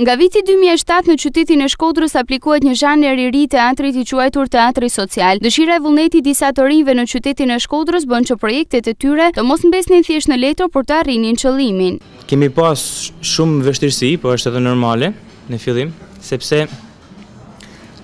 Nga viti 2007 në qytetin e Shkodrës aplikohet një zhanër i ri i teatrit i quajtur teatri social. Dëshira e vullneti i disa të rinjve në qytetin e Shkodrës bënë që projektet e tyre të mos mbesnin thjesht në letër por të arrinin qëllimin. Kemi pas shumë vështirësi, po është edhe normale në fillim, sepse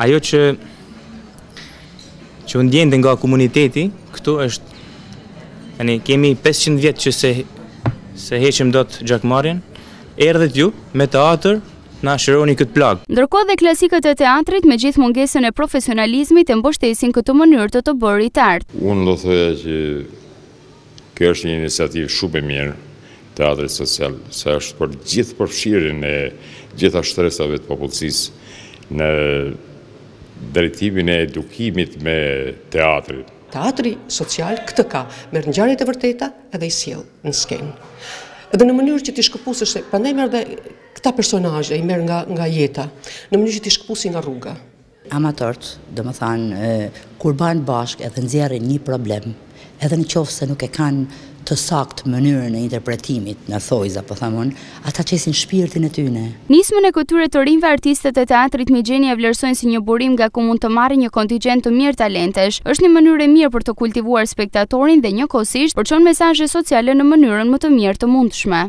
Ajo që që u ndjente nga komuniteti këtu është tani kemi 500 vjet që s'e heqim dot gjakmarrjen. Erdhët ju me teatër na shëroni këtë plagë. Ndërkohë dhe klasikët e teatrit me gjithë mungesën e profesionalizmit e mbështesin këtë mënyrë të të bërit art. Unë do thoja që Kjo është një iniciativë shumë e mirë e teatrit social, se është për gjithëpërfshirjen e gjitha shtresave të popullsisë në drejtimin e edukimit me teatrin. Teatri social këtë ka, merr ngjarjet e vërteta edhe i sjell në skenë. Edhe në mënyrë që t'i shkëpusë, se prandaj merr dhe këta personazhe, i merr nga jeta, në mënyrë që t'i shkëpusi nga rruga. Amatorët, domethanë kur bahen bashkë edhe nxjerrin një problem, edhe në qoftë se nuk e kanë të saktë mënyrën e interpretimit në thojza po tham unë, ata qesin shpirtin e tyne. Nismën e këtyre të rinjve artistët e Teatrit Migjeni e vlerësojnë si një burim nga ku mund të marrin një kontigjent të mirë talentesh. Është një mënyrë e mirë për të kultivuar spektatorin dhe njëkohësisht përçon mesazhe sociale në mënyrën më të mirë të mundshme.